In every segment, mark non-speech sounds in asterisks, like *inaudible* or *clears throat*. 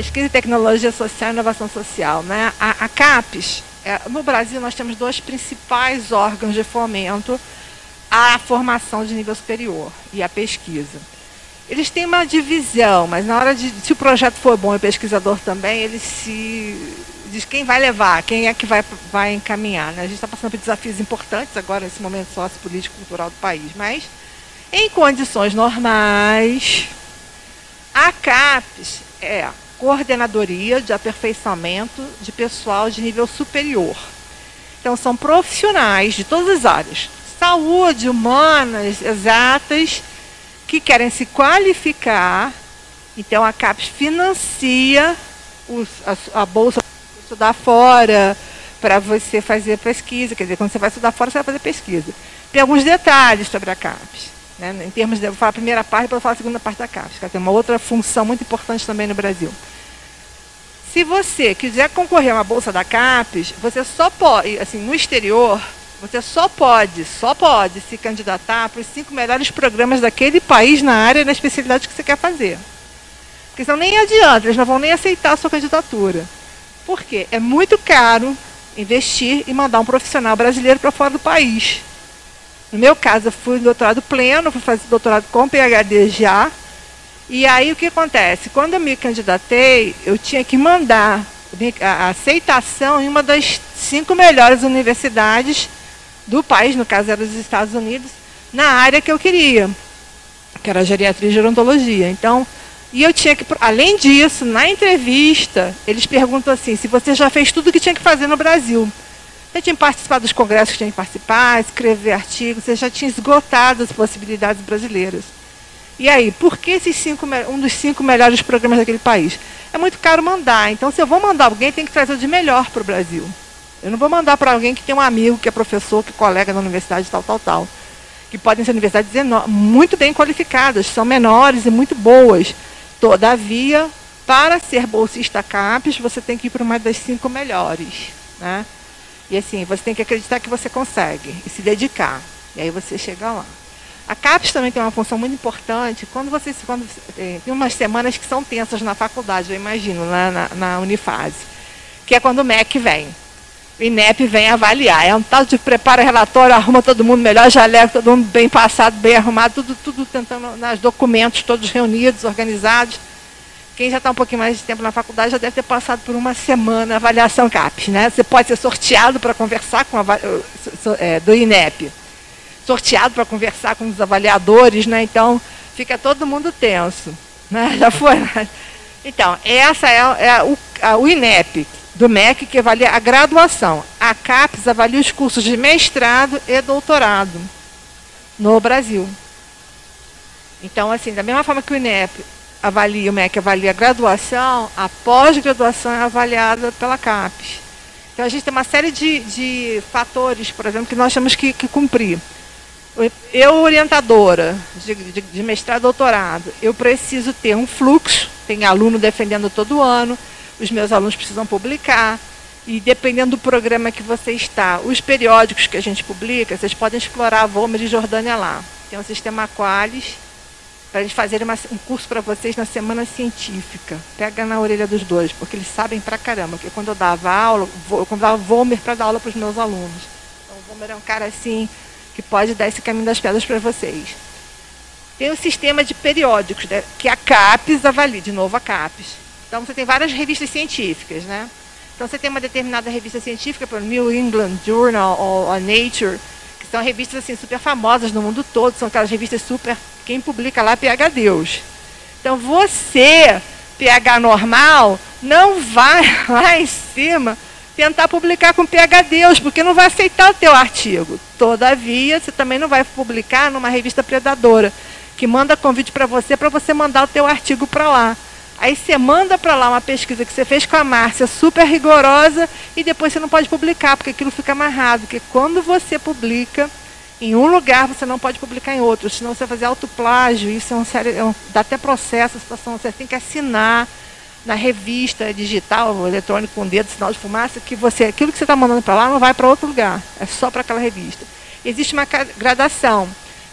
Pesquisa e Tecnologia Social e Inovação Social. Né? A, a CAPES, é, no Brasil nós temos dois principais órgãos de fomento à formação de nível superior e à pesquisa. Eles têm uma divisão, mas na hora de, se o projeto for bom e o pesquisador também, ele se diz quem vai levar, quem é que vai, vai encaminhar. Né? A gente está passando por desafios importantes agora, nesse momento sociopolítico cultural do país, mas em condições normais, a CAPES é coordenadoria de aperfeiçoamento de pessoal de nível superior. Então, são profissionais de todas as áreas, saúde, humanas, exatas, que querem se qualificar. Então, a CAPES financia os, a, a bolsa para estudar fora, para você fazer pesquisa. Quer dizer, quando você vai estudar fora, você vai fazer pesquisa. Tem alguns detalhes sobre a CAPES. Né? Em termos de, eu vou falar a primeira parte, depois falar a segunda parte da CAPES, que tem uma outra função muito importante também no Brasil. Se você quiser concorrer a uma bolsa da CAPES, você só pode, assim, no exterior, você só pode, só pode se candidatar para os cinco melhores programas daquele país na área na especialidade que você quer fazer. Porque senão nem adianta, eles não vão nem aceitar a sua candidatura. Por quê? É muito caro investir e mandar um profissional brasileiro para fora do país. No meu caso, eu fui doutorado pleno, fui fazer doutorado com PhD já, e aí o que acontece? Quando eu me candidatei, eu tinha que mandar a aceitação em uma das cinco melhores universidades do país, no caso era dos Estados Unidos, na área que eu queria, que era geriatria e gerontologia. Então, e eu tinha que, além disso, na entrevista, eles perguntam assim, se você já fez tudo o que tinha que fazer no Brasil. Você tinha participado dos congressos que tinha que participar, escrever artigos, você já tinha esgotado as possibilidades brasileiras. E aí, por que esses cinco, um dos cinco melhores programas daquele país? É muito caro mandar. Então, se eu vou mandar alguém, tem que trazer o de melhor para o Brasil. Eu não vou mandar para alguém que tem um amigo, que é professor, que é colega na universidade, tal, tal, tal. Que podem ser universidades muito bem qualificadas, são menores e muito boas. Todavia, para ser bolsista CAPES, você tem que ir para uma das cinco melhores. Né? E assim, você tem que acreditar que você consegue e se dedicar. E aí você chega lá. A CAPES também tem uma função muito importante. Quando você quando, é, tem umas semanas que são tensas na faculdade, eu imagino, na, na, na Unifase, que é quando o MEC vem. O INEP vem avaliar. É um tal de prepara relatório, arruma todo mundo melhor, já leva todo mundo bem passado, bem arrumado, tudo, tudo tentando, nos documentos todos reunidos, organizados. Quem já está um pouquinho mais de tempo na faculdade já deve ter passado por uma semana avaliação CAPES. Né? Você pode ser sorteado para conversar com a, é, do INEP sorteado para conversar com os avaliadores, né? Então fica todo mundo tenso, né? *laughs* Já foi. Né? Então essa é, é o, a, o INEP do MEC que avalia a graduação. A CAPES avalia os cursos de mestrado e doutorado no Brasil. Então, assim, da mesma forma que o INEP avalia, o MEC avalia a graduação, a pós-graduação é avaliada pela CAPES. Então, a gente tem uma série de, de fatores, por exemplo, que nós temos que, que cumprir. Eu, orientadora de, de, de mestrado doutorado, eu preciso ter um fluxo, tem aluno defendendo todo ano, os meus alunos precisam publicar, e dependendo do programa que você está, os periódicos que a gente publica, vocês podem explorar a Vomer e Jordânia lá. Tem um sistema Qualis, para eles fazerem uma, um curso para vocês na semana científica. Pega na orelha dos dois, porque eles sabem pra caramba. Porque quando eu dava aula, eu dava Vomer para dar aula para os meus alunos. Então, o Vomer é um cara assim, que pode dar esse caminho das pedras para vocês. Tem o sistema de periódicos, né, que a CAPES avalia, de novo a CAPES. Então você tem várias revistas científicas, né? Então você tem uma determinada revista científica, por New England Journal ou a Nature, que são revistas assim super famosas no mundo todo, são aquelas revistas super, quem publica lá PH Deus. Então você, PH normal, não vai *laughs* lá em cima tentar publicar com PHDeus, porque não vai aceitar o teu artigo. Todavia, você também não vai publicar numa revista predadora, que manda convite para você, para você mandar o teu artigo para lá. Aí você manda para lá uma pesquisa que você fez com a Márcia, super rigorosa, e depois você não pode publicar, porque aquilo fica amarrado. Porque quando você publica em um lugar, você não pode publicar em outro, senão você vai fazer autoplágio, isso é um sério, é um, dá até processo, situação, você tem que assinar na revista digital, eletrônico com dedo, sinal de fumaça, que você, aquilo que você está mandando para lá não vai para outro lugar, é só para aquela revista. Existe uma gradação,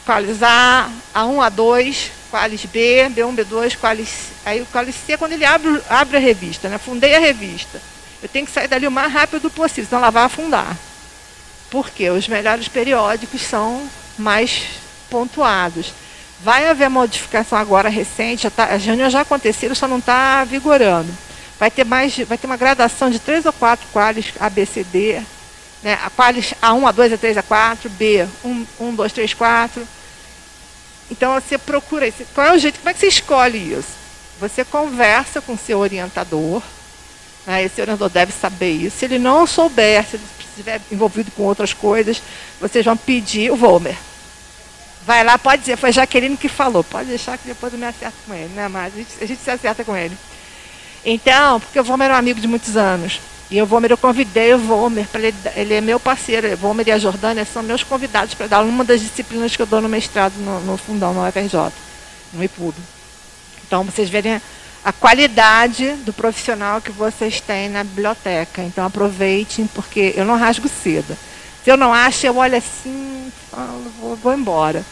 qualis A, A1, A2, Qualis B, B1, B2, Qualis. Aí o Qualis C é quando ele abre, abre a revista, né? Fundei a revista. Eu tenho que sair dali o mais rápido possível, senão ela vai afundar. Porque os melhores periódicos são mais pontuados. Vai haver modificação agora recente, tá, as reuniões já aconteceram, só não está vigorando. Vai ter mais, vai ter uma gradação de três ou quatro qualis ABCD, né? A qualis A1, A2, A3, A4, B, 1, 1 2, 3, 4. Então você procura qual é o jeito, como é que você escolhe isso? Você conversa com seu orientador, né? esse orientador deve saber isso. Se ele não souber, se ele estiver envolvido com outras coisas, vocês vão pedir o Volmer. Vai lá, pode dizer, foi Jaqueline que falou. Pode deixar que depois eu me acerto com ele, né, mas a gente, a gente se acerta com ele. Então, porque o Volmer é um amigo de muitos anos. E o Vomer, eu convidei o Vomer, ele, ele é meu parceiro, o Vomer e a Jordânia são meus convidados para dar uma das disciplinas que eu dou no mestrado no, no Fundão, no UFRJ, no IPUB. Então, vocês verem a qualidade do profissional que vocês têm na biblioteca. Então, aproveitem, porque eu não rasgo cedo. Se eu não acho, eu olho assim, falo, vou, vou embora.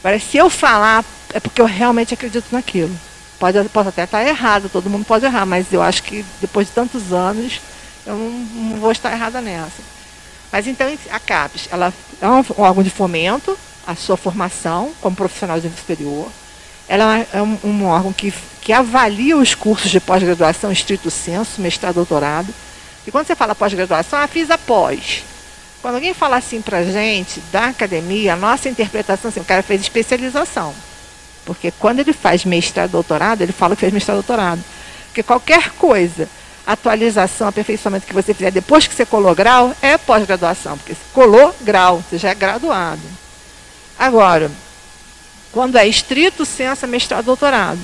Agora, se eu falar, é porque eu realmente acredito naquilo. Pode, pode até estar errado, todo mundo pode errar, mas eu acho que depois de tantos anos, eu não, não vou estar errada nessa. Mas então a CAPES, ela é um órgão de fomento à sua formação como profissional de nível superior. Ela é um, órgão que, que avalia os cursos de pós-graduação estrito senso, mestrado, doutorado. E quando você fala pós-graduação, a fiz após. Quando alguém fala assim para gente, da academia, a nossa interpretação, assim, o cara fez especialização. Porque quando ele faz mestrado, doutorado, ele fala que fez mestrado, doutorado. Porque qualquer coisa atualização, aperfeiçoamento que você fizer depois que você colou grau, é pós-graduação, porque você colou grau, você já é graduado. Agora, quando é estrito senso, é mestrado, doutorado.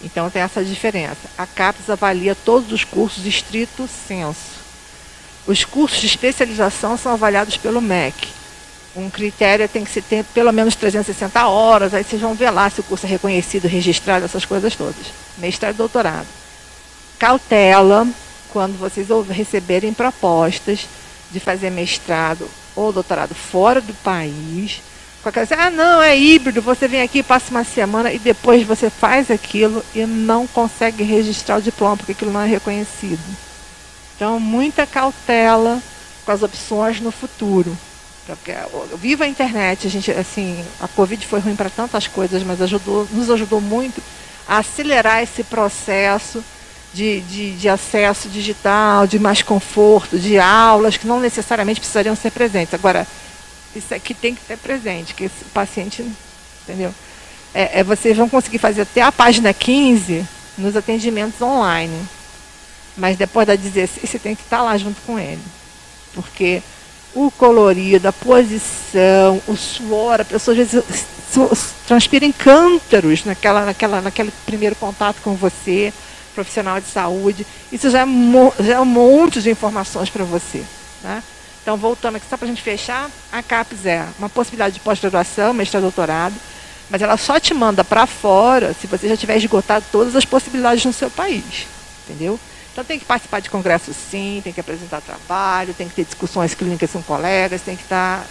Então tem essa diferença. A CAPES avalia todos os cursos estrito senso. Os cursos de especialização são avaliados pelo MEC. Um critério tem que ter pelo menos 360 horas, aí vocês vão ver lá se o curso é reconhecido, registrado, essas coisas todas. Mestrado e doutorado cautela quando vocês receberem propostas de fazer mestrado ou doutorado fora do país. Com aquela, ah, não, é híbrido, você vem aqui, passa uma semana e depois você faz aquilo e não consegue registrar o diploma, porque aquilo não é reconhecido. Então, muita cautela com as opções no futuro. Porque viva a internet, a gente, assim, a Covid foi ruim para tantas coisas, mas ajudou, nos ajudou muito a acelerar esse processo de, de, de, acesso digital, de mais conforto, de aulas que não necessariamente precisariam ser presentes. Agora, isso aqui tem que ser presente, que esse paciente, entendeu? É, é, vocês vão conseguir fazer até a página 15 nos atendimentos online. Mas depois da 16, você tem que estar lá junto com ele. Porque o colorido, a posição, o suor, a pessoa às vezes transpira em cântaros naquela, naquela, naquele primeiro contato com você profissional de saúde. Isso já é, já é um monte de informações para você. Né? Então, voltando aqui, só para a gente fechar, a CAPES é uma possibilidade de pós-graduação, mestrado, doutorado, mas ela só te manda para fora se você já tiver esgotado todas as possibilidades no seu país. Entendeu? Então, tem que participar de congressos, sim, tem que apresentar trabalho, tem que ter discussões clínicas com colegas, tem que estar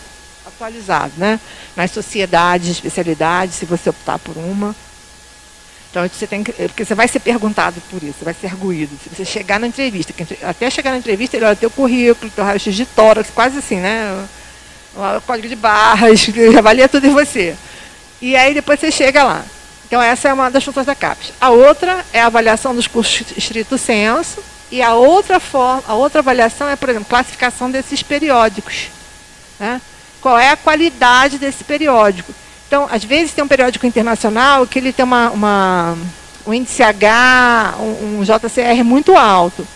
atualizado, né? Nas sociedades, especialidades, se você optar por uma. Então você tem que, porque você vai ser perguntado por isso, você vai ser arguído. Se você chegar na entrevista, até chegar na entrevista, ele olha teu currículo, teu raio-x de tórax, quase assim, né? O código de barras, *laughs* avalia tudo em você. E aí depois você chega lá. Então essa é uma das funções da CAPES. A outra é a avaliação dos cursos estrito senso, e a outra forma, a outra avaliação é, por exemplo, classificação desses periódicos. Né? Qual é a qualidade desse periódico? Então, às vezes tem um periódico internacional que ele tem uma, uma um índice H, um, um, JCR muito alto.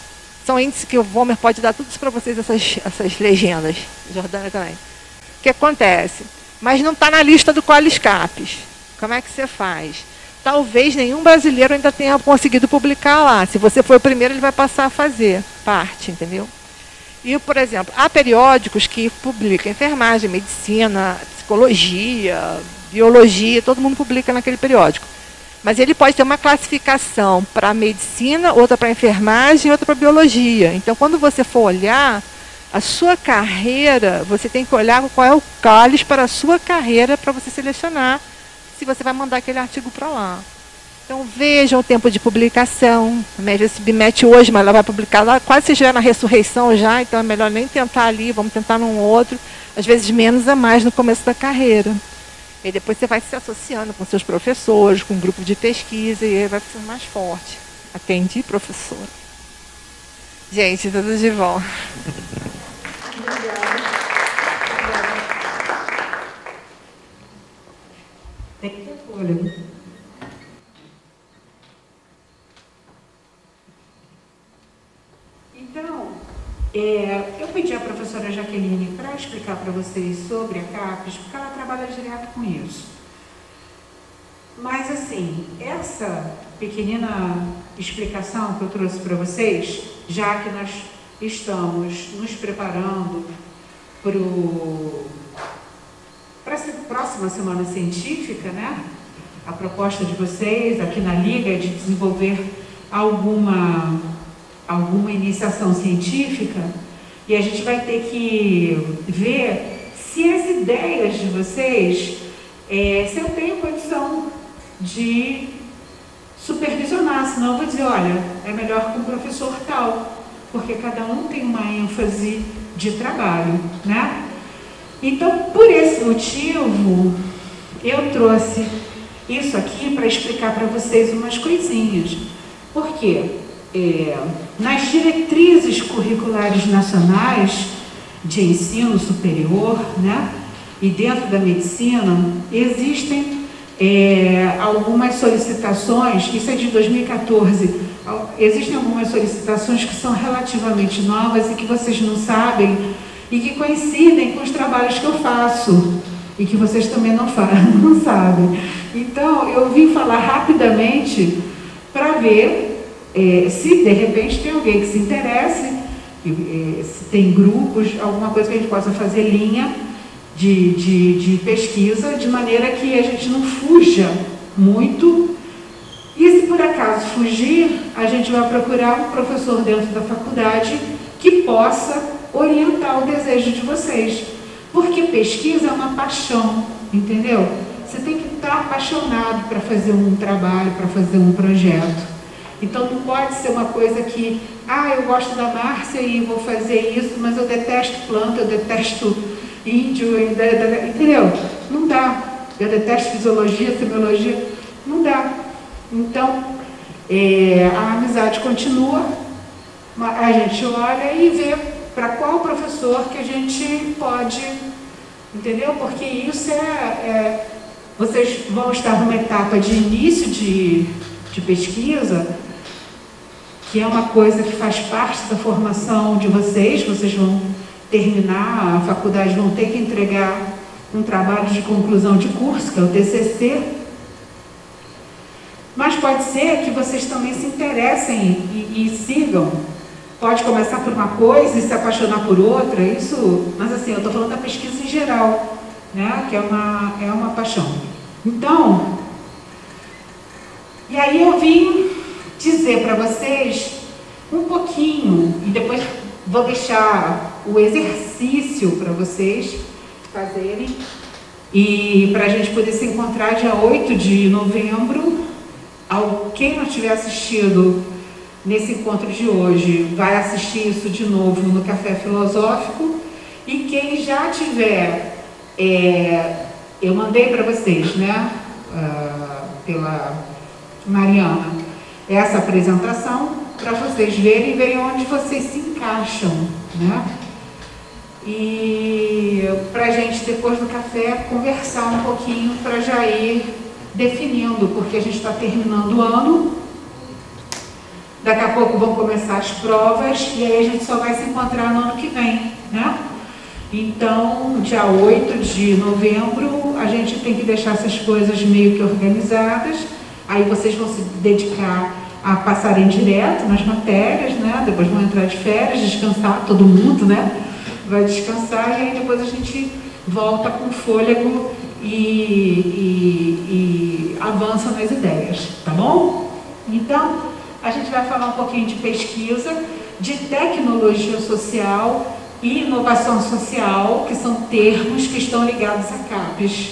São índices que o Vomer pode dar tudo isso para vocês, essas, essas legendas. Jordânia também. O que acontece? Mas não está na lista do Qualiscapes. Como é que você faz? Talvez nenhum brasileiro ainda tenha conseguido publicar lá. Se você for o primeiro, ele vai passar a fazer parte, entendeu? E, por exemplo, há periódicos que publicam enfermagem, medicina, psicologia, biologia, todo mundo publica naquele periódico. Mas ele pode ter uma classificação para medicina, outra para enfermagem, outra para biologia. Então, quando você for olhar a sua carreira, você tem que olhar qual é o cálice para a sua carreira para você selecionar se você vai mandar aquele artigo para lá. Então vejam o tempo de publicação. A média se submete hoje, mas ela vai publicar lá. Quase se estiver na ressurreição já, então é melhor nem tentar ali, vamos tentar num outro. Às vezes menos é mais no começo da carreira. E depois você vai se associando com seus professores, com um grupo de pesquisa, e aí vai ficando mais forte. Atendi, professora. Gente, tudo de bom. Obrigada. Tem que ter fôlego. Então, é, eu pedi à professora Jaqueline para explicar para vocês sobre a CAPES, porque ela trabalha direto com isso. Mas, assim, essa pequenina explicação que eu trouxe para vocês, já que nós estamos nos preparando para essa próxima semana científica, né? A proposta de vocês aqui na Liga é de desenvolver alguma alguma iniciação científica e a gente vai ter que ver se as ideias de vocês, é, se eu tenho condição de supervisionar, senão eu vou dizer, olha, é melhor com o professor tal, porque cada um tem uma ênfase de trabalho, né? Então, por esse motivo, eu trouxe isso aqui para explicar para vocês umas coisinhas. Por quê? é, nas diretrizes curriculares nacionais de ensino superior, né, e dentro da medicina, existem é, algumas solicitações, isso é de 2014, existem algumas solicitações que são relativamente novas e que vocês não sabem e que coincidem com os trabalhos que eu faço e que vocês também não, *laughs* não sabem. Então, eu vim falar rapidamente para ver é, se de repente tem alguém que se interesse, é, se tem grupos, alguma coisa que a gente possa fazer linha de, de, de pesquisa, de maneira que a gente não fuja muito. E se por acaso fugir, a gente vai procurar um professor dentro da faculdade que possa orientar o desejo de vocês. Porque pesquisa é uma paixão, entendeu? Você tem que estar apaixonado para fazer um trabalho, para fazer um projeto. Então não pode ser uma coisa que, ah, eu gosto da Márcia e vou fazer isso, mas eu detesto planta, eu detesto índio, entendeu? Não dá. Eu detesto fisiologia, semiologia, não dá. Então, é, a amizade continua, a gente olha e vê para qual professor que a gente pode, entendeu? Porque isso é, é vocês vão estar numa etapa de início de, de pesquisa, que é uma coisa que faz parte da formação de vocês, vocês vão terminar, a faculdade vão ter que entregar um trabalho de conclusão de curso, que é o TCC. Mas pode ser que vocês também se interessem e, e sigam. Pode começar por uma coisa e se apaixonar por outra, isso, mas assim, eu estou falando da pesquisa em geral, né? que é uma, é uma paixão. Então, e aí eu vim dizer para vocês um pouquinho, e depois vou deixar o exercício para vocês fazerem, e para a gente poder se encontrar dia 8 de novembro. Quem não tiver assistido nesse encontro de hoje vai assistir isso de novo no Café Filosófico. E quem já tiver, é, eu mandei para vocês, né, uh, pela Mariana, essa apresentação para vocês verem e verem onde vocês se encaixam, né? E para a gente, depois do café, conversar um pouquinho para já ir definindo, porque a gente está terminando o ano, daqui a pouco vão começar as provas e aí a gente só vai se encontrar no ano que vem, né? Então, dia 8 de novembro, a gente tem que deixar essas coisas meio que organizadas Aí vocês vão se dedicar a passarem direto nas matérias, né? Depois vão entrar de férias, descansar, todo mundo, né? Vai descansar e aí depois a gente volta com fôlego e, e, e avança nas ideias, tá bom? Então, a gente vai falar um pouquinho de pesquisa, de tecnologia social e inovação social, que são termos que estão ligados a CAPES,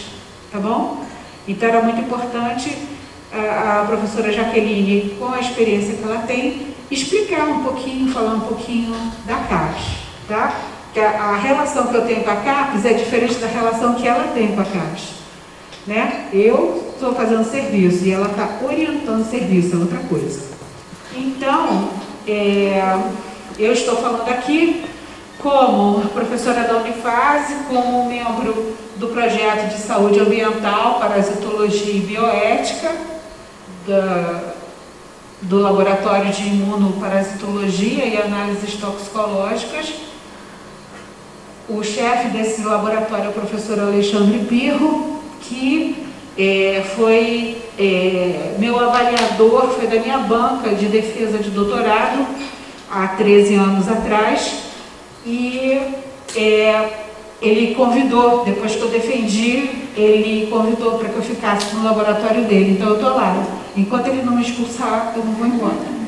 tá bom? Então era muito importante a, professora Jaqueline, com a experiência que ela tem, explicar um pouquinho, falar um pouquinho da CAPES, tá? Que a, a, relação que eu tenho com a CAPES é diferente da relação que ela tem com a CAPES. Né? Eu estou fazendo serviço e ela está orientando serviço, é outra coisa. Então, é, eu estou falando aqui como professora da Unifase, como membro do projeto de saúde ambiental, parasitologia e bioética, da, do Laboratório de Imunoparasitologia e Análises Toxicológicas. O chefe desse laboratório é o professor Alexandre Pirro, que é, foi é, meu avaliador, foi da minha banca de defesa de doutorado há 13 anos atrás. E é, ele convidou, depois que eu defendi, ele convidou para que eu ficasse no laboratório dele. Então eu estou lá. Enquanto ele não me expulsar, eu não vou embora.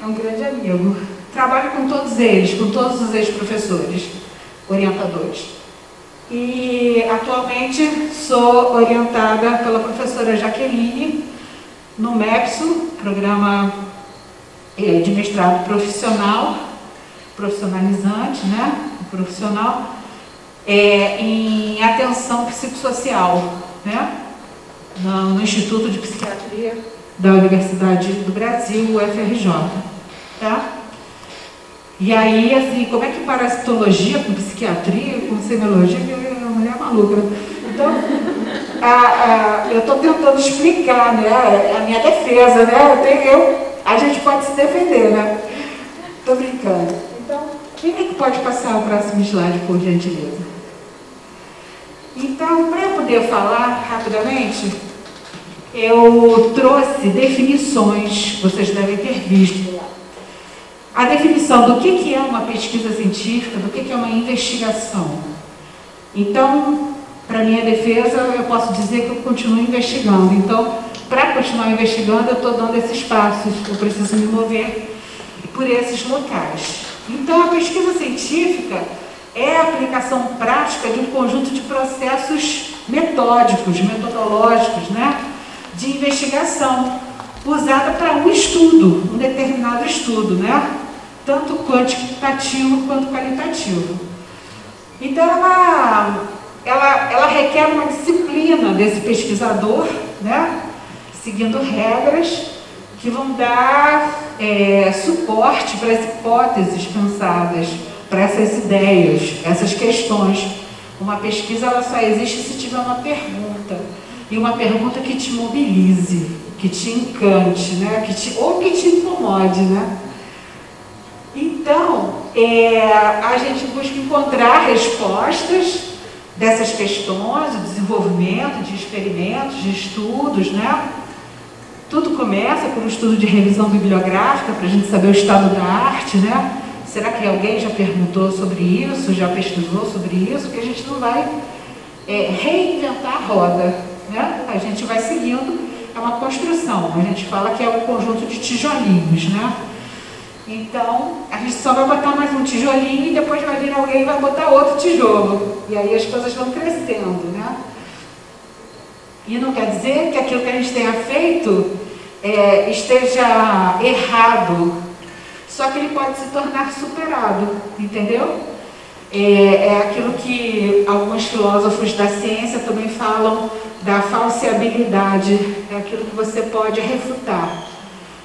É um grande amigo. Trabalho com todos eles, com todos os ex-professores, orientadores. E atualmente sou orientada pela professora Jaqueline no MEPSO, programa é, de mestrado profissional, profissionalizante, né? Profissional é, em atenção psicossocial, né? no, no Instituto de Psiquiatria da Universidade do Brasil, UFRJ. Tá? E aí, assim, como é que parasitologia com psiquiatria, com semiologia, é uma mulher maluca. Então, a, a, eu estou tentando explicar, né, a minha defesa, né, eu tenho, eu, a gente pode se defender, né? Estou brincando. Quem é que pode passar o próximo slide, por gentileza? Então, para poder falar rapidamente, eu trouxe definições, vocês devem ter visto. A definição do que, é uma pesquisa científica, do que é uma investigação. Então, para minha defesa, eu posso dizer que eu continuo investigando. Então, para continuar investigando, eu estou dando esses passos, eu preciso me mover por esses locais. Então, a pesquisa científica é a aplicação prática de um conjunto de processos metódicos, metodológicos, né? de investigação, usada para um estudo, um determinado estudo, né? tanto quantitativo quanto qualitativo. Então, ela, ela, ela requer uma disciplina desse pesquisador, né? seguindo regras que vão dar é, suporte para as hipóteses pensadas, para essas ideias, essas questões. Uma pesquisa ela só existe se tiver uma pergunta e uma pergunta que te mobilize, que te encante, né? que te, ou que te incomode. Né? Então, é, a gente busca encontrar respostas dessas questões, do desenvolvimento de experimentos, de estudos, né? Tudo começa com um estudo de revisão bibliográfica para a gente saber o estado da arte, né? Será que alguém já perguntou sobre isso, já pesquisou sobre isso? Que a gente não vai é, reinventar a roda, né? A gente vai seguindo, é uma construção. A gente fala que é um conjunto de tijolinhos, né? Então, a gente só vai botar mais um tijolinho e depois vai vir alguém e vai botar outro tijolo. E aí as coisas vão crescendo, né? E não quer dizer que aquilo que a gente tenha feito é, esteja errado, só que ele pode se tornar superado, entendeu? É, é aquilo que alguns filósofos da ciência também falam da falseabilidade, é aquilo que você pode refutar,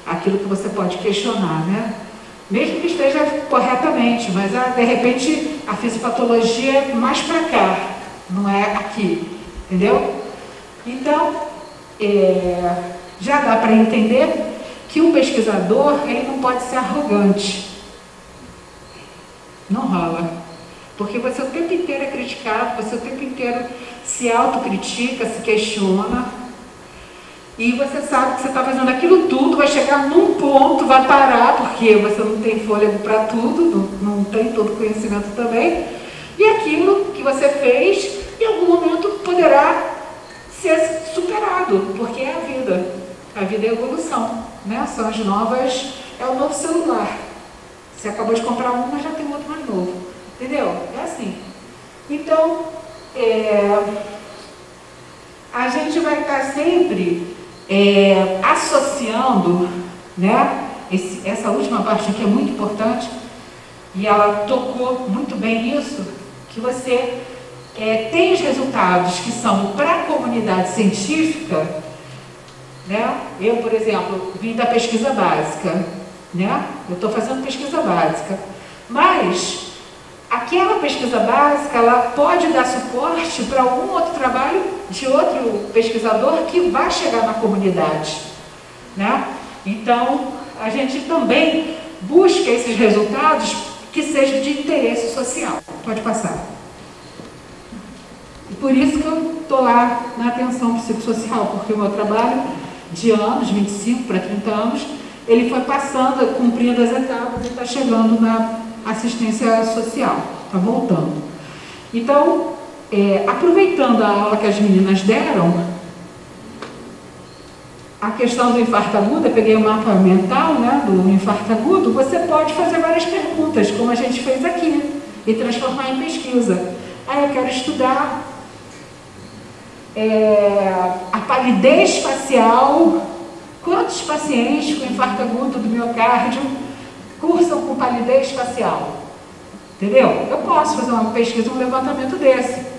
aquilo que você pode questionar, né? Mesmo que esteja corretamente, mas ah, de repente a fisiopatologia é mais para cá, não é aqui, entendeu? Então, é, já dá para entender que um pesquisador ele não pode ser arrogante. Não rola. Porque você o tempo inteiro é criticado, você o tempo inteiro se autocritica, se questiona. E você sabe que você está fazendo aquilo tudo, vai chegar num ponto, vai parar, porque você não tem fôlego para tudo, não, não tem todo conhecimento também. E aquilo que você fez, em algum momento poderá ser superado, porque é a vida. A vida é evolução, né? São as novas, é o novo celular. Você acabou de comprar um, mas já tem outro mais novo. Entendeu? É assim. Então, é, a gente vai estar sempre é, associando, né? Esse, essa última parte aqui é muito importante e ela tocou muito bem nisso, que você é, tem os resultados que são para a comunidade científica, né? Eu, por exemplo, vim da pesquisa básica, né? Eu estou fazendo pesquisa básica, mas aquela pesquisa básica ela pode dar suporte para algum outro trabalho de outro pesquisador que vai chegar na comunidade, né? Então a gente também busca esses resultados que sejam de interesse social. Pode passar. E por isso que eu estou lá na atenção psicossocial, porque o meu trabalho de anos, 25 para 30 anos, ele foi passando, cumprindo as etapas e está chegando na assistência social, está voltando. Então, é, aproveitando a aula que as meninas deram, a questão do infarto agudo, eu peguei o mapa mental né, do infarto agudo, você pode fazer várias perguntas, como a gente fez aqui, e transformar em pesquisa. Ah, eu quero estudar é, a palidez facial. Quantos pacientes com infarto agudo do miocárdio cursam com palidez facial? Entendeu? Eu posso fazer uma pesquisa, um levantamento desse.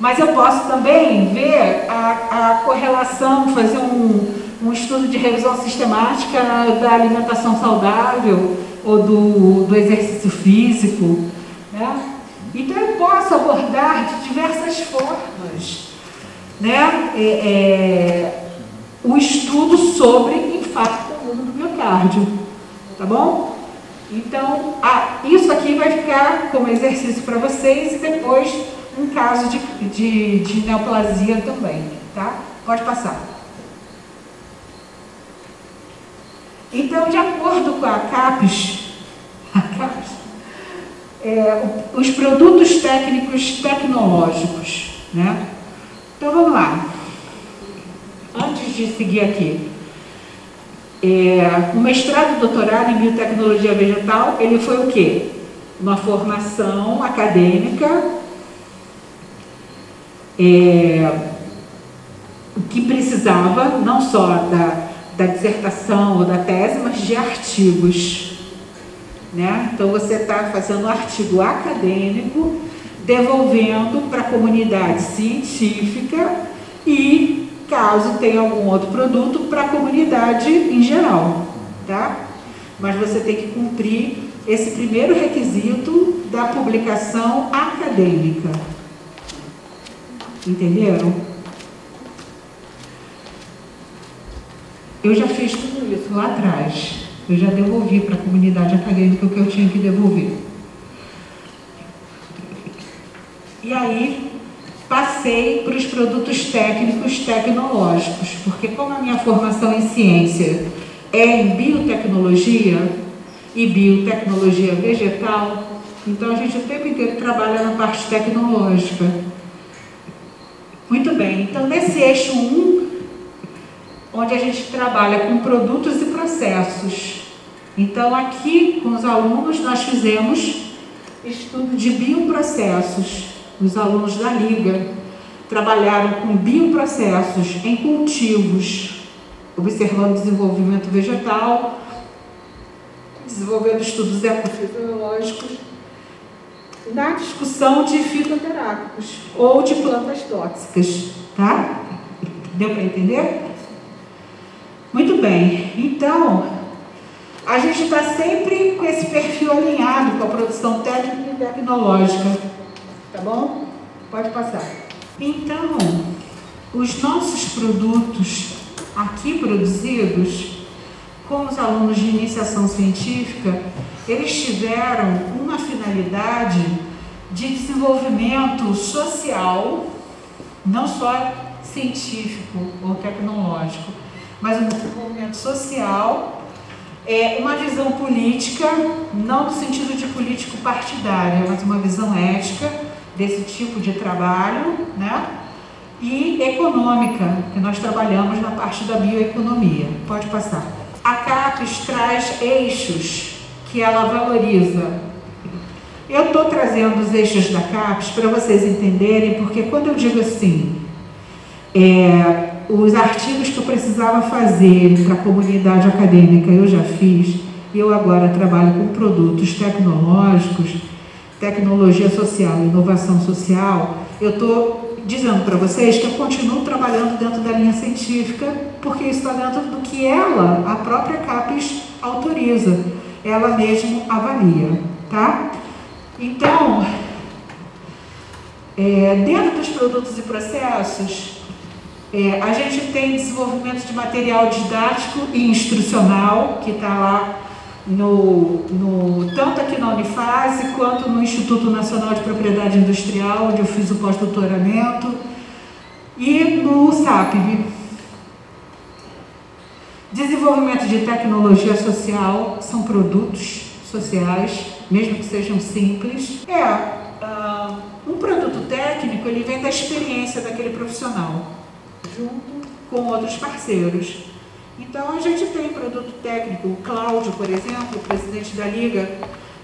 Mas eu posso também ver a, a correlação, fazer um, um estudo de revisão sistemática da alimentação saudável ou do, do exercício físico. Né? Então eu posso abordar de diversas formas né? É, é, o estudo sobre infarto do miocárdio. Tá bom? Então, ah, isso aqui vai ficar como exercício para vocês e depois um caso de, de, de neoplasia também, tá? Pode passar. Então, de acordo com a CAPES, *laughs* a CAPES é, os produtos técnicos tecnológicos, né? Então, vamos lá. Antes de seguir aqui, é, o mestrado e doutorado em biotecnologia vegetal, ele foi o quê? Uma formação acadêmica é, que precisava não só da, da dissertação ou da tese, mas de artigos. Né? Então você está fazendo um artigo acadêmico, devolvendo para a comunidade científica e, caso tenha algum outro produto, para a comunidade em geral. Tá? Mas você tem que cumprir esse primeiro requisito da publicação acadêmica. Entenderam? Eu já fiz tudo isso lá atrás. Eu já devolvi para a comunidade acadêmica o que eu tinha que devolver. E aí passei para os produtos técnicos tecnológicos, porque como a minha formação em ciência é em biotecnologia e biotecnologia vegetal, então a gente o tempo inteiro trabalha na parte tecnológica. Muito bem, então nesse eixo 1, onde a gente trabalha com produtos e processos. Então aqui com os alunos nós fizemos estudo de bioprocessos. Os alunos da Liga trabalharam com bioprocessos em cultivos, observando desenvolvimento vegetal, desenvolvendo estudos ecofisiológicos na discussão de fitoterápicos ou de plantas tóxicas, tá? Deu para entender? Muito bem, então a gente está sempre com esse perfil alinhado com a produção técnica e tecnológica, tá bom? Pode passar. Então, os nossos produtos aqui produzidos, com os alunos de iniciação científica, eles tiveram uma finalidade de desenvolvimento social, não só científico ou tecnológico, mas um desenvolvimento social, é, uma visão política, não no sentido de político partidária, mas uma visão ética desse tipo de trabalho, né? E econômica, que nós trabalhamos na parte da bioeconomia. Pode passar. A CAPES traz eixos que ela valoriza. Eu estou trazendo os eixos da CAPES para vocês entenderem, porque quando eu digo assim, É, os artigos que eu precisava fazer para a comunidade acadêmica eu já fiz. Eu agora trabalho com produtos tecnológicos, tecnologia social, inovação social. Eu estou dizendo para vocês que eu continuo trabalhando dentro da linha científica, porque isso está dentro do que ela, a própria CAPES, autoriza. Ela mesmo avalia, tá? Então, é, dentro dos produtos e processos, é, a gente tem desenvolvimento de material didático e instrucional, que está lá no, no, tanto aqui na Unifase quanto no Instituto Nacional de Propriedade Industrial, onde eu fiz o pós-doutoramento, e no SAPV. Desenvolvimento de tecnologia social são produtos sociais, mesmo que sejam simples. É, uh, um produto técnico ele vem da experiência daquele profissional junto com outros parceiros. Então a gente tem produto técnico, o Cláudio, por exemplo, presidente da Liga,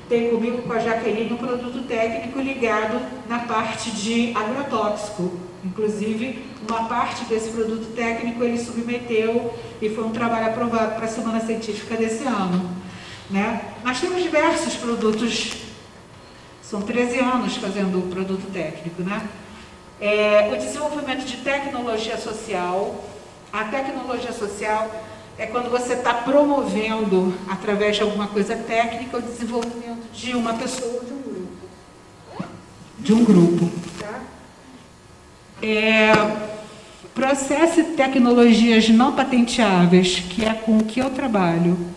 tem comigo com a Jaqueline um produto técnico ligado na parte de agrotóxico. Inclusive, uma parte desse produto técnico ele submeteu e foi um trabalho aprovado para a Semana Científica desse ano. Né? Nós temos diversos produtos, são 13 anos fazendo o produto técnico, né? É, o desenvolvimento de tecnologia social. A tecnologia social é quando você está promovendo, através de alguma coisa técnica, o desenvolvimento de uma pessoa ou de um grupo. De um grupo. Tá? É, processo e tecnologias não patenteáveis, que é com o que eu trabalho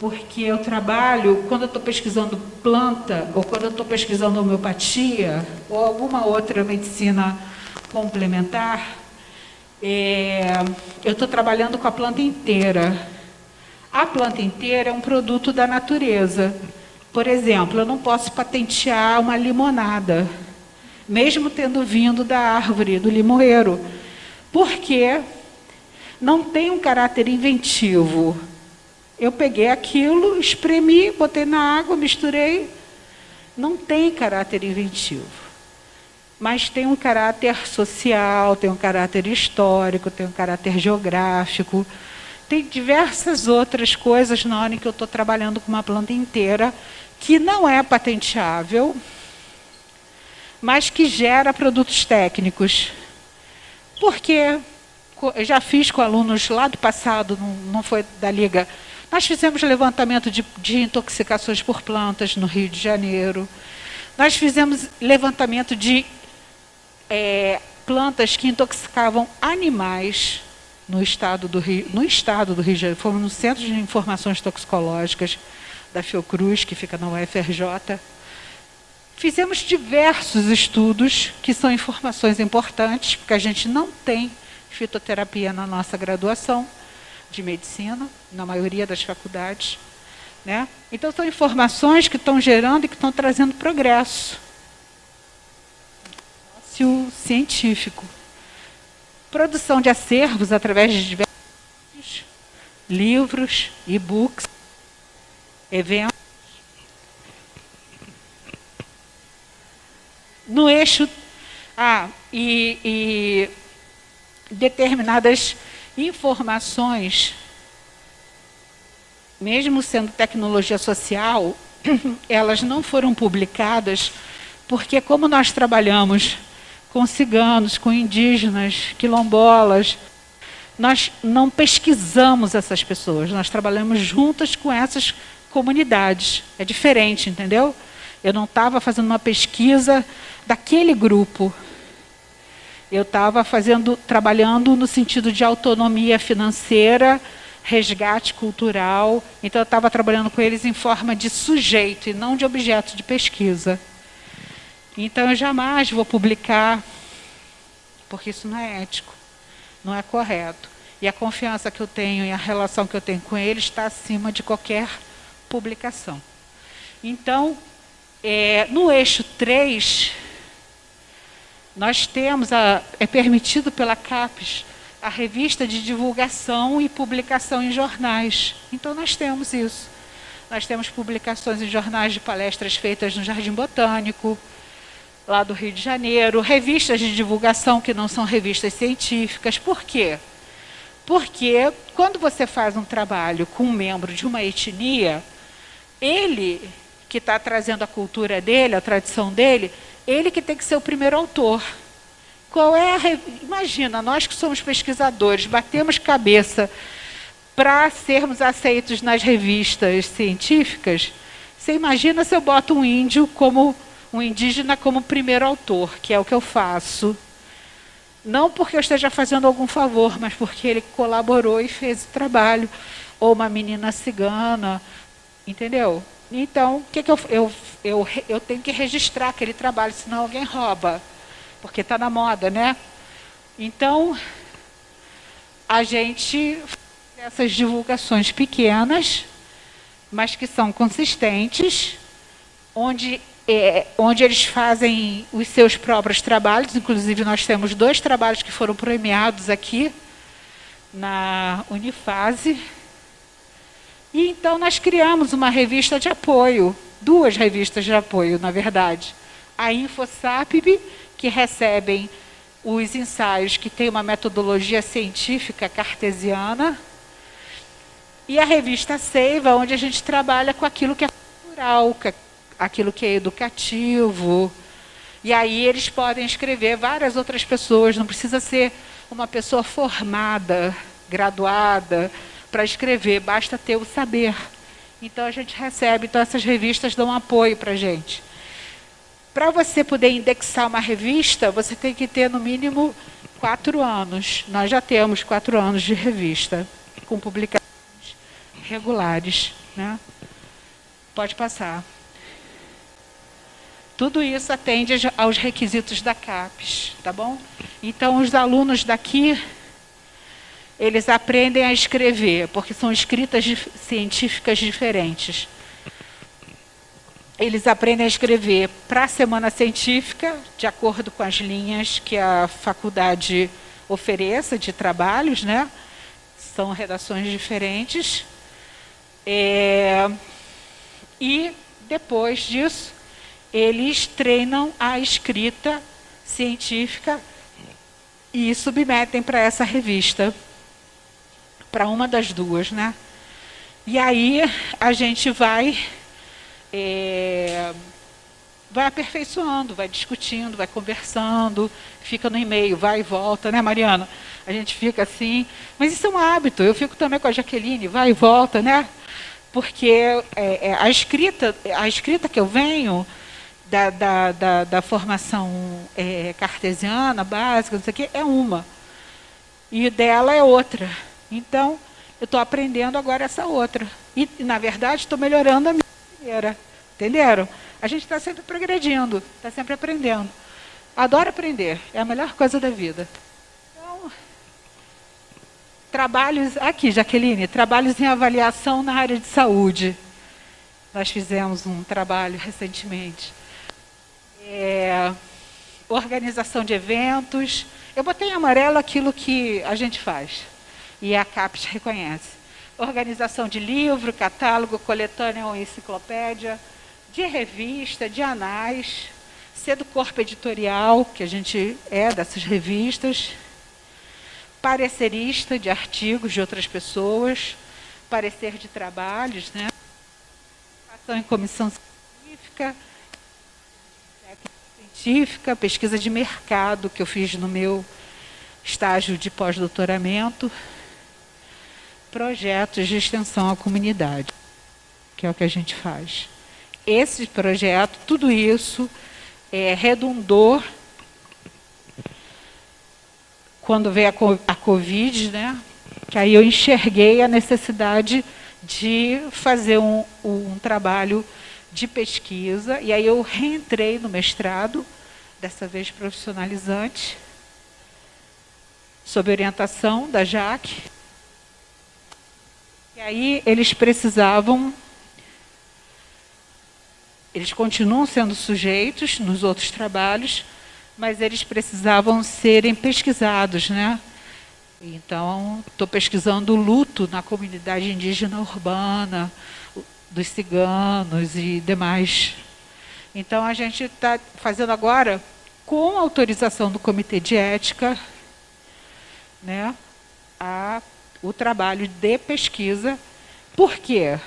porque eu trabalho, quando eu estou pesquisando planta, ou quando eu estou pesquisando homeopatia, ou alguma outra medicina complementar, é, eu estou trabalhando com a planta inteira. A planta inteira é um produto da natureza. Por exemplo, eu não posso patentear uma limonada, mesmo tendo vindo da árvore, do limoeiro, porque não tem um caráter inventivo eu peguei aquilo, espremi, botei na água, misturei. Não tem caráter inventivo. Mas tem um caráter social, tem um caráter histórico, tem um caráter geográfico. Tem diversas outras coisas na hora em que eu estou trabalhando com uma planta inteira que não é patenteável, mas que gera produtos técnicos. Porque eu já fiz com alunos lá do passado, não, não foi da Liga, nós fizemos levantamento de, de intoxicações por plantas no Rio de Janeiro. Nós fizemos levantamento de é, plantas que intoxicavam animais no estado do Rio, no estado do Rio de Janeiro. Fomos no Centro de Informações Toxicológicas da Fiocruz, que fica na UFRJ. Fizemos diversos estudos que são informações importantes, porque a gente não tem fitoterapia na nossa graduação de medicina, na maioria das faculdades. Né? Então, são informações que estão gerando e que estão trazendo progresso científico. Produção de acervos através de diversos livros, e-books, eventos. No eixo. Ah, e, e determinadas informações, mesmo sendo tecnologia social, *clears throat* elas não foram publicadas porque como nós trabalhamos com ciganos, com indígenas, quilombolas, nós não pesquisamos essas pessoas, nós trabalhamos juntas com essas comunidades. É diferente, entendeu? Eu não estava fazendo uma pesquisa daquele grupo, eu estava fazendo, trabalhando no sentido de autonomia financeira, resgate cultural. Então eu estava trabalhando com eles em forma de sujeito e não de objeto de pesquisa. Então eu jamais vou publicar, porque isso não é ético, não é correto. E a confiança que eu tenho e a relação que eu tenho com eles está acima de qualquer publicação. Então, é, no eixo 3, nós temos, a, é permitido pela CAPES, a revista de divulgação e publicação em jornais. Então, nós temos isso. Nós temos publicações em jornais de palestras feitas no Jardim Botânico, lá do Rio de Janeiro, revistas de divulgação que não são revistas científicas. Por quê? Porque quando você faz um trabalho com um membro de uma etnia, ele que está trazendo a cultura dele, a tradição dele, ele que tem que ser o primeiro autor. Qual é a, imagina, nós que somos pesquisadores, batemos cabeça para sermos aceitos nas revistas científicas. Você imagina se eu boto um índio como um indígena como primeiro autor, que é o que eu faço. Não porque eu esteja fazendo algum favor, mas porque ele colaborou e fez o trabalho. Ou uma menina cigana, entendeu? Então, o que, que eu, eu, eu, eu tenho que registrar aquele trabalho, senão alguém rouba. Porque está na moda, né? Então, a gente faz essas divulgações pequenas, mas que são consistentes, onde é, onde eles fazem os seus próprios trabalhos. Inclusive, nós temos dois trabalhos que foram premiados aqui na Unifase. E então nós criamos uma revista de apoio, duas revistas de apoio, na verdade. A InfoSapb, que recebem os ensaios que têm uma metodologia científica cartesiana, e a revista Seiva, onde a gente trabalha com aquilo que é cultural, é aquilo que é educativo. E aí eles podem escrever várias outras pessoas, não precisa ser uma pessoa formada, graduada, para escrever, basta ter o saber. Então a gente recebe, então essas revistas dão apoio para a gente. Para você poder indexar uma revista, você tem que ter no mínimo quatro anos. Nós já temos quatro anos de revista, com publicações regulares. Né? Pode passar. Tudo isso atende aos requisitos da CAPES, tá bom? Então, os alunos daqui, eles aprendem a escrever, porque são escritas científicas diferentes. Eles aprendem a escrever para a semana científica, de acordo com as linhas que a faculdade ofereça de trabalhos, né? São redações diferentes. É, e depois disso, eles treinam a escrita científica e submetem para essa revista, para uma das duas, né? E aí a gente vai é, vai aperfeiçoando, vai discutindo, vai conversando, fica no e-mail, vai e volta, né, Mariana? A gente fica assim, mas isso é um hábito. Eu fico também com a Jaqueline, vai e volta, né? Porque é, é, a escrita, a escrita que eu venho da, da, da, da formação é, cartesiana, básica, não sei o quê, é uma. E dela é outra. Então, eu estou aprendendo agora essa outra. E, na verdade, estou melhorando a minha primeira. Entenderam? A gente está sempre progredindo, está sempre aprendendo. Adoro aprender, é a melhor coisa da vida. Então, trabalhos, aqui, Jaqueline, trabalhos em avaliação na área de saúde. Nós fizemos um trabalho recentemente é, organização de eventos. Eu botei em amarelo aquilo que a gente faz e a CAPES reconhece. Organização de livro, catálogo, coletânea ou enciclopédia, de revista, de anais, ser do corpo editorial, que a gente é dessas revistas, parecerista de artigos de outras pessoas, parecer de trabalhos, né? Ação em comissão científica, científica, pesquisa de mercado que eu fiz no meu estágio de pós-doutoramento, projetos de extensão à comunidade, que é o que a gente faz. Esse projeto, tudo isso é, redundou quando veio a, Covid, né? que aí eu enxerguei a necessidade de fazer um, um trabalho de pesquisa, e aí eu reentrei no mestrado, dessa vez profissionalizante, sob orientação da Jaque. E aí eles precisavam, eles continuam sendo sujeitos nos outros trabalhos, mas eles precisavam serem pesquisados, né? Então, estou pesquisando o luto na comunidade indígena urbana, dos ciganos e demais Então a gente está fazendo agora, com autorização do Comitê de Ética, né, a, o trabalho de pesquisa. Por quê?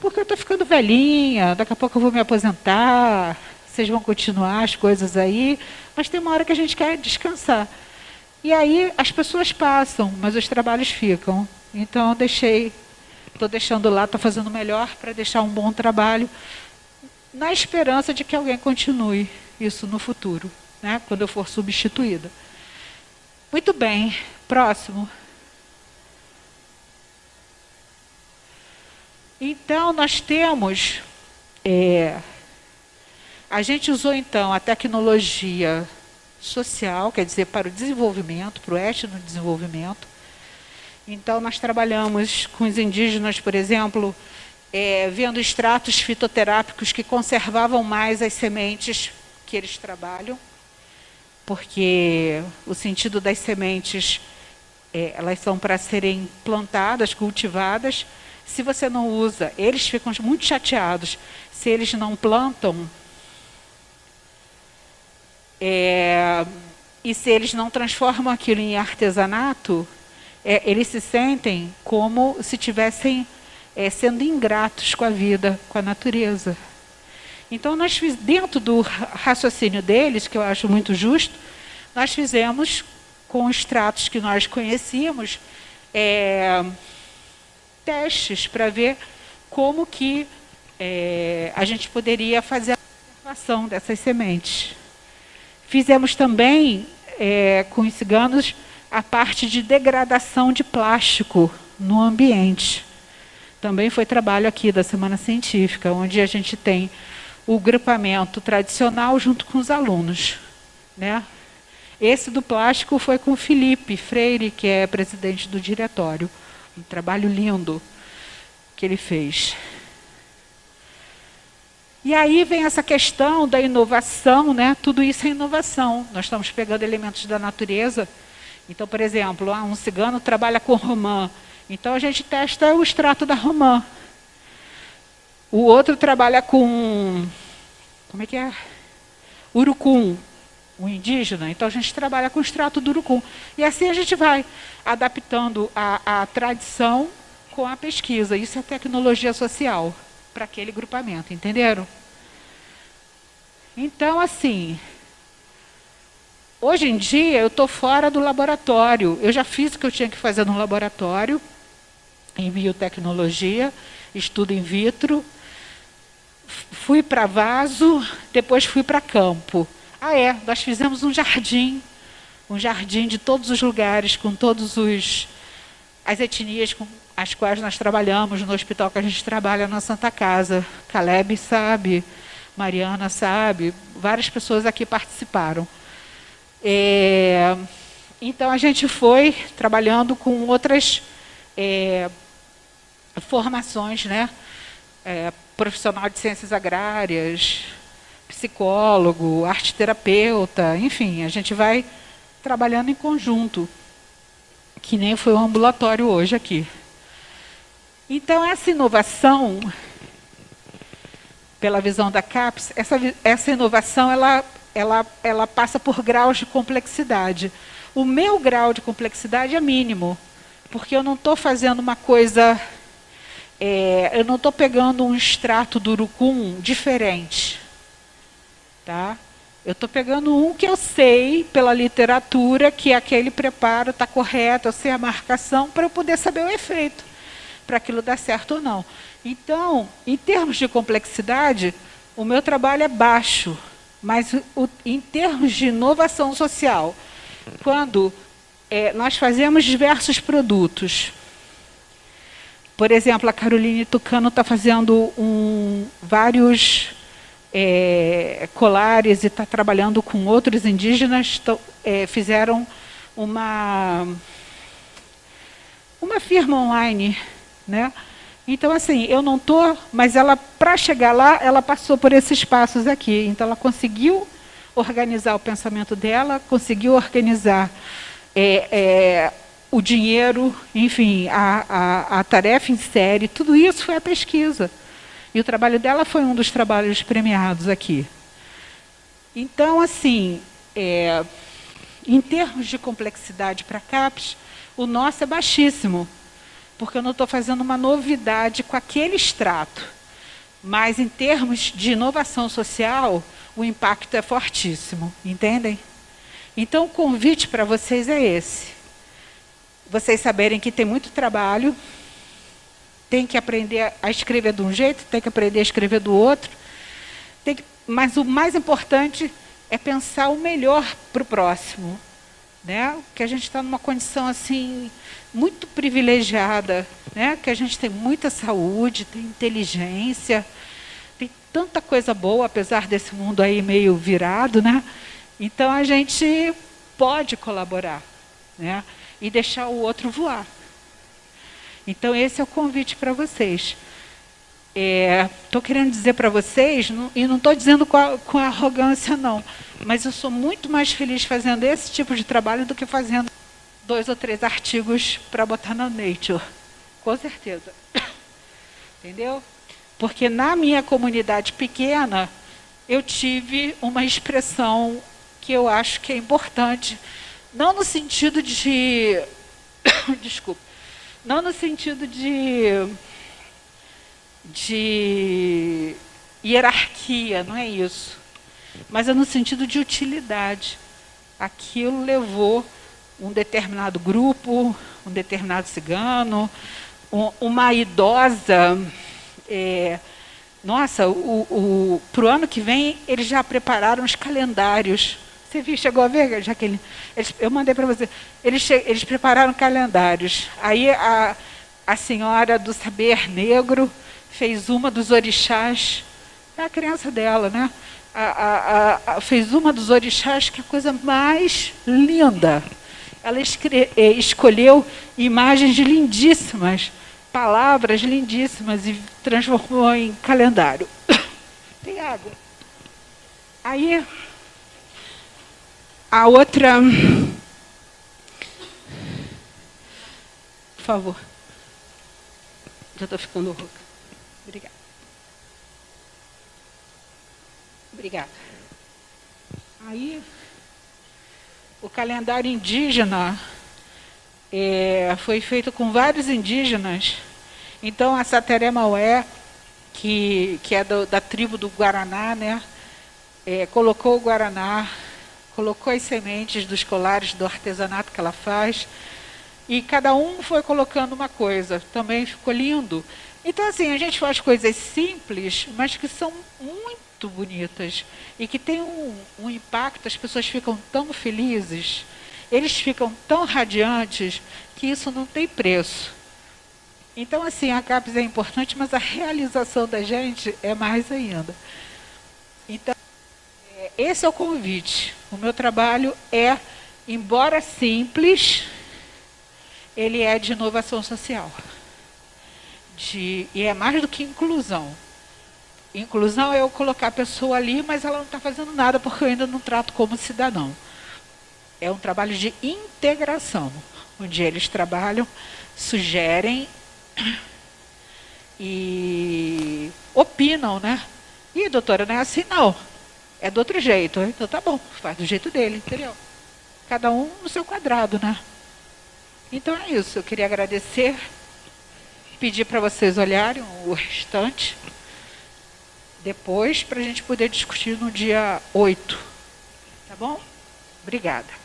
Porque eu estou ficando velhinha, daqui a pouco eu vou me aposentar, vocês vão continuar as coisas aí, mas tem uma hora que a gente quer descansar. E aí as pessoas passam, mas os trabalhos ficam. Então eu deixei, estou deixando lá, estou fazendo melhor para deixar um bom trabalho, na esperança de que alguém continue isso no futuro, né, quando eu for substituída. Muito bem, próximo. Então, nós temos. É, a gente usou, então, a tecnologia social, quer dizer, para o desenvolvimento, para o etno-desenvolvimento. Então, nós trabalhamos com os indígenas, por exemplo, é, vendo extratos fitoterápicos que conservavam mais as sementes que eles trabalham, porque o sentido das sementes, é, elas são para serem plantadas, cultivadas. Se você não usa, eles ficam muito chateados. Se eles não plantam, é, e se eles não transformam aquilo em artesanato, é, eles se sentem como se tivessem é, sendo ingratos com a vida, com a natureza. Então, nós dentro do raciocínio deles, que eu acho muito justo, nós fizemos com os tratos que nós conhecíamos é, testes para ver como que é, a gente poderia fazer a conservação dessas sementes. Fizemos também, é, com os ciganos, a parte de degradação de plástico no ambiente. Também foi trabalho aqui da Semana Científica, onde a gente tem o grupamento tradicional junto com os alunos. Né? Esse do plástico foi com o Felipe Freire, que é presidente do diretório. Um trabalho lindo que ele fez. E aí vem essa questão da inovação, né? Tudo isso é inovação. Nós estamos pegando elementos da natureza. Então, por exemplo, ah, um cigano trabalha com romã. Então a gente testa o extrato da romã. O outro trabalha com como é que é? Urucum, o indígena. Então a gente trabalha com o extrato do urucum. E assim a gente vai adaptando a, a tradição com a pesquisa. Isso é tecnologia social para aquele grupamento, entenderam? Então, assim, hoje em dia eu estou fora do laboratório. Eu já fiz o que eu tinha que fazer no laboratório, em biotecnologia, estudo in vitro. Fui para vaso, depois fui para campo. Ah, é, nós fizemos um jardim, um jardim de todos os lugares, com todos os as etnias com as quais nós trabalhamos no hospital que a gente trabalha na Santa Casa. Caleb sabe, Mariana sabe, várias pessoas aqui participaram. É, então a gente foi trabalhando com outras é, formações, né? É, profissional de ciências agrárias, psicólogo, arte terapeuta, enfim, a gente vai trabalhando em conjunto, que nem foi o ambulatório hoje aqui. Então, essa inovação, pela visão da CAPES, essa, essa inovação ela, ela, ela passa por graus de complexidade. O meu grau de complexidade é mínimo, porque eu não estou fazendo uma coisa. É, eu não estou pegando um extrato do urucum diferente. Tá? Eu estou pegando um que eu sei pela literatura que aquele preparo está correto, eu sei a marcação para eu poder saber o efeito para aquilo dar certo ou não. Então, em termos de complexidade, o meu trabalho é baixo, mas o, em termos de inovação social, quando é, nós fazemos diversos produtos, por exemplo, a Caroline Tucano está fazendo um, vários é, colares e está trabalhando com outros indígenas, é, fizeram uma, uma firma online né? Então, assim, eu não estou, mas ela, para chegar lá, ela passou por esses passos aqui. Então, ela conseguiu organizar o pensamento dela, conseguiu organizar é, é, o dinheiro, enfim, a, a, a, tarefa em série, tudo isso foi a pesquisa. E o trabalho dela foi um dos trabalhos premiados aqui. Então, assim, é, em termos de complexidade para CAPES, o nosso é baixíssimo, porque eu não estou fazendo uma novidade com aquele extrato. Mas, em termos de inovação social, o impacto é fortíssimo, entendem? Então, o convite para vocês é esse. Vocês saberem que tem muito trabalho, tem que aprender a escrever de um jeito, tem que aprender a escrever do outro. Que, mas o mais importante é pensar o melhor para o próximo. Né? Que a gente está numa condição assim muito privilegiada, né? que a gente tem muita saúde, tem inteligência, tem tanta coisa boa, apesar desse mundo aí meio virado. Né? Então a gente pode colaborar né? e deixar o outro voar. Então, esse é o convite para vocês. Estou é, querendo dizer para vocês, não, e não estou dizendo com, a, com arrogância, não, mas eu sou muito mais feliz fazendo esse tipo de trabalho do que fazendo dois ou três artigos para botar na Nature. Com certeza. *coughs* Entendeu? Porque na minha comunidade pequena, eu tive uma expressão que eu acho que é importante, não no sentido de. *coughs* Desculpa não no sentido de, de hierarquia, não é isso. Mas é no sentido de utilidade. Aquilo levou um determinado grupo, um determinado cigano, um, uma idosa. É, nossa, para o ano que vem eles já prepararam os calendários você viu, chegou a ver, Jaqueline? Eles, eu mandei para você. Eles, eles prepararam calendários. Aí a, a senhora do saber negro fez uma dos orixás. É a criança dela, né? A, a, a, fez uma dos orixás que é a coisa mais linda. Ela escre, eh, escolheu imagens lindíssimas, palavras lindíssimas e transformou em calendário. *coughs* Tem água. Aí a outra. Por favor. Já estou ficando rouca. Obrigada. Obrigada. Aí, o calendário indígena é, foi feito com vários indígenas. Então, a Sateré Maué, que, que é do, da tribo do Guaraná, né, é, colocou o Guaraná colocou as sementes dos colares do artesanato que ela faz, e cada um foi colocando uma coisa, também ficou lindo. Então, assim, a gente faz coisas simples, mas que são muito bonitas e que têm um, um impacto, as pessoas ficam tão felizes, eles ficam tão radiantes, que isso não tem preço. Então, assim, a CAPES é importante, mas a realização da gente é mais ainda. Então, esse é o convite. O meu trabalho é, embora simples, ele é de inovação social. De, e é mais do que inclusão. Inclusão é eu colocar a pessoa ali, mas ela não está fazendo nada porque eu ainda não trato como cidadão. É um trabalho de integração, onde eles trabalham, sugerem e opinam, né? E doutora, não é assim não é do outro jeito. Então tá bom, faz do jeito dele, entendeu? Cada um no seu quadrado, né? Então é isso. Eu queria agradecer, pedir para vocês olharem o restante depois para a gente poder discutir no dia 8. Tá bom? Obrigada.